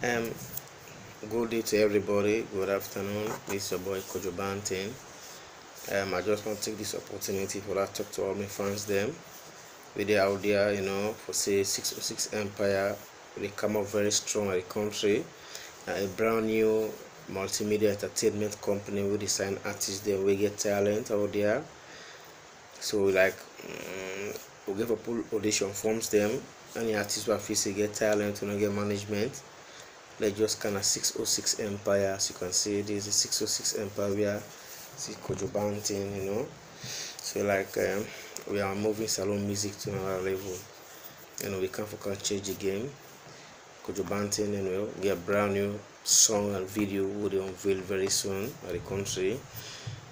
Um, good day to everybody. Good afternoon. This is your boy Kojo Bantin. Um, I just want to take this opportunity for that talk to all my fans. Them, with the out there, you know, for say 606 Empire, they come up very strong at the country. Uh, a brand new multimedia entertainment company with design artists. Then we get talent out there. So like, um, we give full audition forms them. Any artists who are to get talent, you know, get management like just kind of 606 empire. As you can see this is 606 empire where see kojo banting you know. So like um, we are moving Salone music to another level. You know we can't focus change the game. Kojo banting you know get brand new song and video will be unveiled very soon at the country.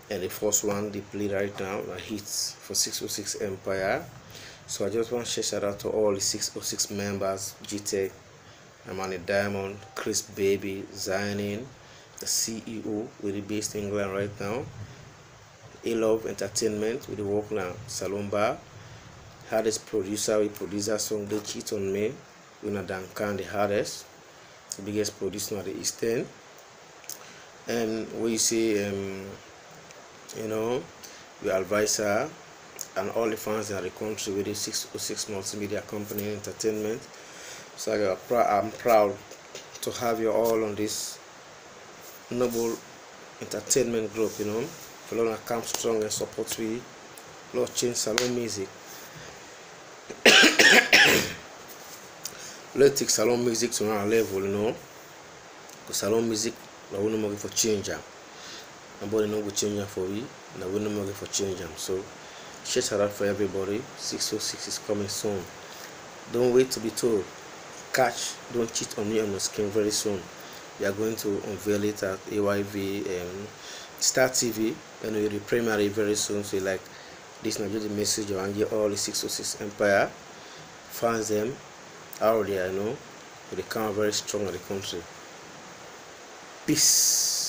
And the first one they play right now are hits for 606 empire. So i just want to share shout out to all the 606 members gtech Amani Diamond, Chris Baby, Zainin, the CEO with the based in England right now. A Love Entertainment with the work now, Salon Bar. Hardest producer with producer song They Cheat on Me. Winner Duncan, the hardest. The biggest producer at the Eastern. And we see um, you know, the advisor and all the fans in the country with the 606 multimedia company entertainment so I'm proud to have you all on this noble entertainment group, you know. And come strong and support we. Lord change Salone music. Let's take Salone music to another level, you know. Because Salone music, I wouldn't more for change. Nobody know go change for we, and I more for change. So, share out for everybody. 606 is coming soon. Don't wait to be told catch don't cheat on me on your skin very soon. We are going to unveil it at ayv um, star tv and we'll be primary very soon. So like this now just the message and get all the 606 empire fans them already i know they come very strong in the country. Peace